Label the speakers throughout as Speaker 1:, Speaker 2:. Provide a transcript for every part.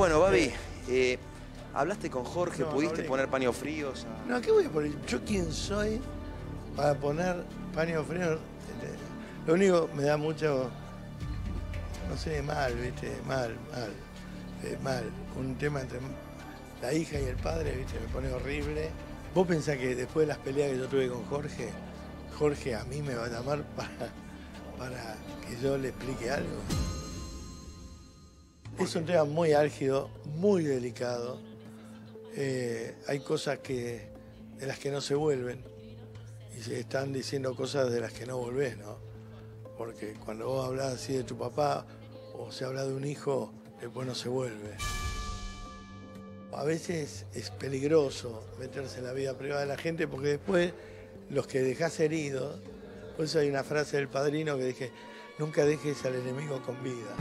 Speaker 1: Bueno, Babi, eh, ¿hablaste con Jorge?
Speaker 2: No,
Speaker 1: ¿Pudiste poner paños fríos?
Speaker 2: No, ¿qué voy a poner? ¿Yo quién soy para poner paño frío? Lo único me da mucho, no sé, mal, ¿viste? Mal, mal, eh, mal. Un tema entre la hija y el padre, ¿viste? Me pone horrible. ¿Vos pensás que después de las peleas que yo tuve con Jorge, Jorge a mí me va a llamar para, para que yo le explique algo? Es un tema muy álgido, muy delicado. Eh, hay cosas que, de las que no se vuelven y se están diciendo cosas de las que no volvés, ¿no? Porque cuando vos hablas así de tu papá o se habla de un hijo, después no se vuelve. A veces es peligroso meterse en la vida privada de la gente porque después los que dejás heridos, por eso hay una frase del padrino que dije, nunca dejes al enemigo con vida.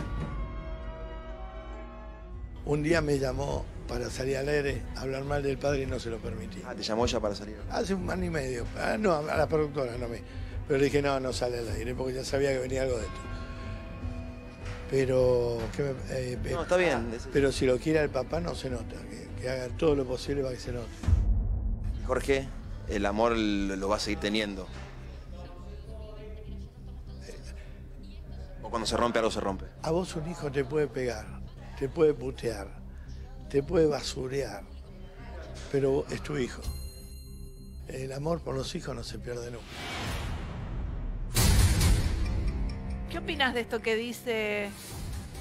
Speaker 2: Un día me llamó para salir al aire hablar mal del padre y no se lo permití.
Speaker 1: Ah, te llamó ella para salir.
Speaker 2: Hace un año y medio. Ah, no, a la productora, no a mí. Pero le dije, no, no sale al aire porque ya sabía que venía algo de esto. Pero, ¿qué me- eh, pe-
Speaker 1: No, está bien. Es-
Speaker 2: pero si lo quiere el papá no se nota, que, que haga todo lo posible para que se note.
Speaker 1: Jorge, el amor lo lo va a seguir teniendo. O cuando se rompe algo se rompe.
Speaker 2: A vos un hijo te puede pegar, te puede putear, te puede basurear, pero es tu hijo. El amor por los hijos no se pierde nunca.
Speaker 3: ¿Qué opinas de esto que dice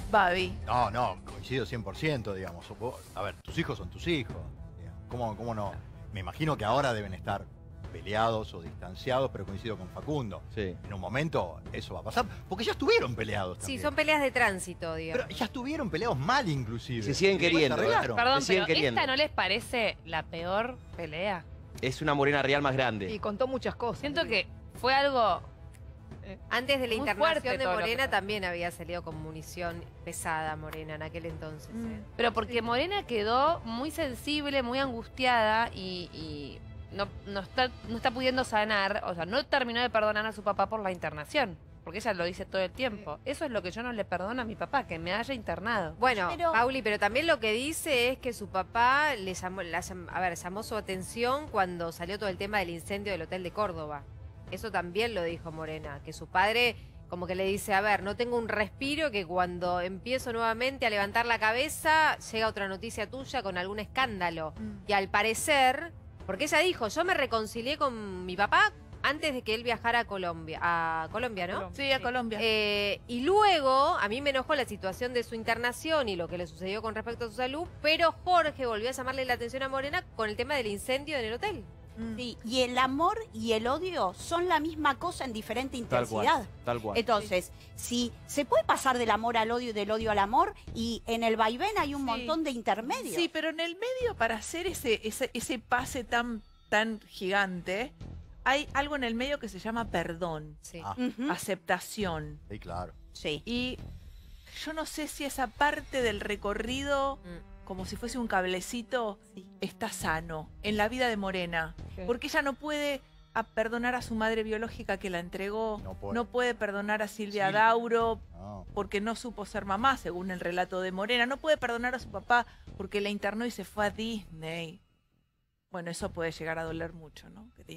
Speaker 3: Babi?
Speaker 4: No, no, coincido 100%, digamos. A ver, tus hijos son tus hijos. ¿Cómo, ¿Cómo no? Me imagino que ahora deben estar peleados o distanciados, pero coincido con Facundo.
Speaker 1: Sí.
Speaker 4: En un momento eso va a pasar, porque ya estuvieron peleados
Speaker 5: Sí,
Speaker 4: también.
Speaker 5: son peleas de tránsito, digamos.
Speaker 4: Pero ya estuvieron peleados mal inclusive.
Speaker 1: Se siguen queriendo,
Speaker 4: se arreglaron.
Speaker 6: Perdón,
Speaker 1: siguen
Speaker 6: pero
Speaker 1: queriendo.
Speaker 6: ¿esta no les parece la peor pelea?
Speaker 1: Es una morena real más grande.
Speaker 7: Y contó muchas cosas.
Speaker 6: Siento que fue algo...
Speaker 5: Antes de la internación de Morena también había salido con munición pesada Morena en aquel entonces.
Speaker 6: Mm.
Speaker 5: ¿eh?
Speaker 6: Pero porque Morena quedó muy sensible, muy angustiada y, y no, no está, no está pudiendo sanar, o sea, no terminó de perdonar a su papá por la internación. Porque ella lo dice todo el tiempo. Eso es lo que yo no le perdono a mi papá, que me haya internado.
Speaker 5: Bueno,
Speaker 8: Pero-
Speaker 5: Pauli, pero también lo que dice es que su papá le llamó, la llam- a ver, llamó su atención cuando salió todo el tema del incendio del hotel de Córdoba. Eso también lo dijo Morena, que su padre como que le dice, a ver, no tengo un respiro que cuando empiezo nuevamente a levantar la cabeza llega otra noticia tuya con algún escándalo. Y al parecer, porque ella dijo, yo me reconcilié con mi papá antes de que él viajara a Colombia, a Colombia, ¿no?
Speaker 3: Sí, a Colombia.
Speaker 5: Eh, y luego, a mí me enojó la situación de su internación y lo que le sucedió con respecto a su salud, pero Jorge volvió a llamarle la atención a Morena con el tema del incendio en el hotel.
Speaker 3: Mm.
Speaker 8: Sí, y el amor y el odio son la misma cosa en diferente intensidad.
Speaker 1: Tal cual.
Speaker 8: Entonces, si se puede pasar del amor al odio y del odio al amor, y en el vaivén hay un
Speaker 3: Sí.
Speaker 8: montón de intermedios.
Speaker 3: Sí, pero en el medio, para hacer ese, ese, ese pase tan, tan gigante, hay algo en el medio que se llama perdón,
Speaker 5: Sí.
Speaker 4: Ah.
Speaker 3: Aceptación.
Speaker 4: Sí, claro.
Speaker 8: sí.
Speaker 3: Y yo no sé si esa parte del recorrido,
Speaker 5: Mm.
Speaker 3: Como si fuese un cablecito,
Speaker 8: Sí.
Speaker 3: está sano en la vida de Morena. Porque ella no puede a perdonar a su madre biológica que la entregó,
Speaker 4: No puede.
Speaker 3: no puede perdonar a Silvia
Speaker 4: Silvia.
Speaker 3: Dauro
Speaker 4: No.
Speaker 3: porque no supo ser mamá, según el relato de Morena, no puede perdonar a su papá porque la internó y se fue a Disney. Bueno, eso puede llegar a doler mucho, ¿no? Que te